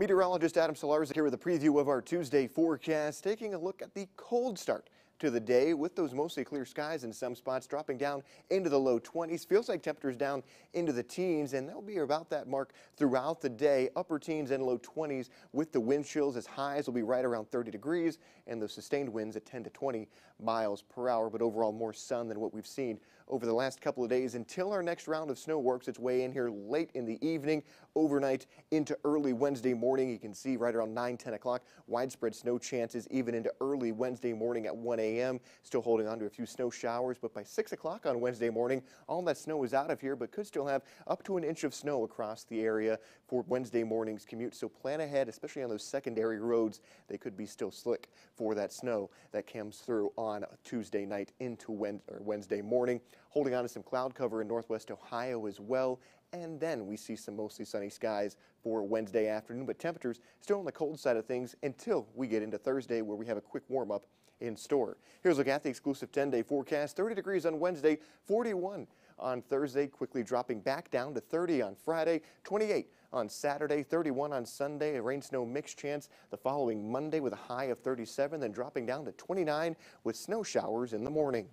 Meteorologist Adam Solarza here with a preview of our Tuesday forecast, taking a look at the cold start to the day with those mostly clear skies in some spots dropping down into the low 20s. Feels like temperatures down into the teens and they'll be about that mark throughout the day. Upper teens and low 20s with the wind chills as highs will be right around 30 degrees and those sustained winds at 10 to 20 miles per hour. But overall more sun than what we've seen over the last couple of days until our next round of snow works its way in here late in the evening, overnight into early Wednesday morning. You can see right around 9, 10 o'clock widespread snow chances even into early Wednesday morning at 1 a.m a.m. Still holding on to a few snow showers, but by 6 o'clock on Wednesday morning, all that snow is out of here, but could still have up to an inch of snow across the area for Wednesday morning's commute. So plan ahead, especially on those secondary roads. They could be still slick for that snow that comes through on Tuesday night into Wednesday morning. Holding on to some cloud cover in northwest Ohio as well. And then we see some mostly sunny skies for Wednesday afternoon, but temperatures still on the cold side of things until we get into Thursday where we have a quick warm up in store. Here's a look at the exclusive 10-day forecast. 30 degrees on Wednesday, 41 on Thursday, quickly dropping back down to 30 on Friday, 28 on Saturday, 31 on Sunday, a rain snow mix chance the following Monday with a high of 37, then dropping down to 29 with snow showers in the morning.